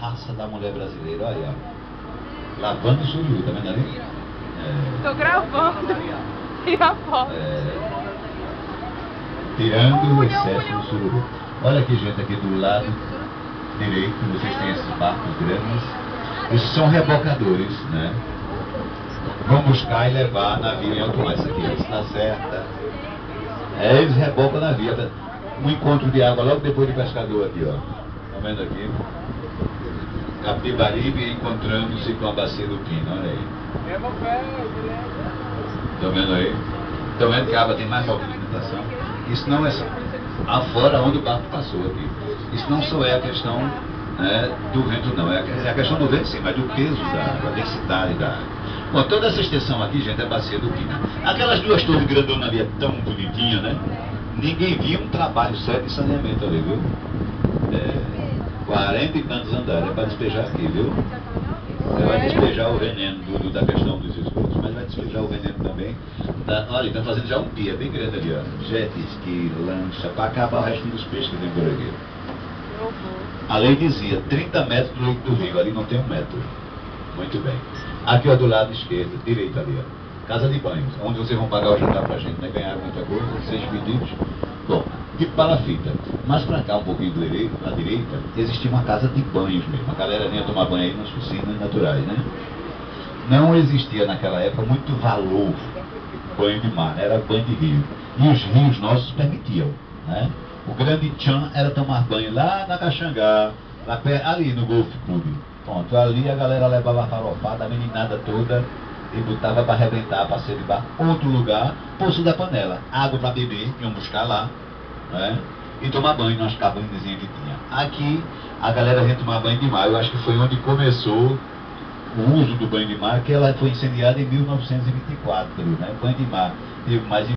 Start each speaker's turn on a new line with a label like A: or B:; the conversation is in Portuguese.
A: raça da mulher brasileira, olha aí, ó. Lavando o sururu, tá vendo ali? É,
B: Tô gravando. E a foto.
A: é, tirando o excesso do sururu. Olha aqui, gente, aqui do lado direito, vocês têm esses barcos grandes. Esses são rebocadores, né? Vão buscar e levar navio em alto mar. Isso aqui, ó, está certa. É, eles rebocam navio. tá? Um encontro de água logo depois de pescador aqui, ó. Tá vendo aqui? Capibaribe encontrando-se com a bacia do Pino, olha aí. Estão vendo aí? Estão vendo que a água tem mais movimentação? Isso não é só afora onde o barco passou aqui. Isso não só é a questão né, do vento, não. É a- é questão do vento sim, mas do peso da água, a densidade da água. Bom, toda essa extensão aqui, gente, é bacia do Pina. Aquelas duas torres grandonas ali, é tão bonitinha, né? Ninguém via um trabalho sério de saneamento ali, viu? É, 40 e tantos andares, é para despejar aqui, viu? Você vai despejar o veneno do, do- da questão dos esgotos, mas vai despejar o veneno também. Da, olha, está fazendo já um pia bem grande ali, ó. Jet ski, lancha, para acabar o resto dos peixes que tem por aqui. A lei dizia 30 metros do leito do rio, ali não tem um metro. Muito bem. Aqui, ó, do lado esquerdo, direito ali, ó. Casa de banhos, onde vocês vão pagar o jantar pra gente, né? Ganharam muita coisa, seis pedidos. De palafita. Mas pra cá, um pouquinho direito, à direita, existia uma casa de banhos mesmo. A galera vinha tomar banho aí nas piscinas naturais, né? Não existia naquela época muito valor banho de mar, era banho de rio. E os rios nossos permitiam, né? O grande tchan era tomar banho lá na Caxangá, lá pé- ali no Golf Club. Pronto, ali a galera levava a farofada, a meninada toda, e botava para arrebentar, para ser de bar. Outro lugar, Poço da Panela. Água para beber, iam buscar lá, né? E tomar banho nas cabaninhas que tinha. Aqui, a galera vinha tomar banho de mar. Eu acho que foi onde começou o uso do banho de mar, que ela foi incendiada em 1924, né? Banho de mar. Teve mais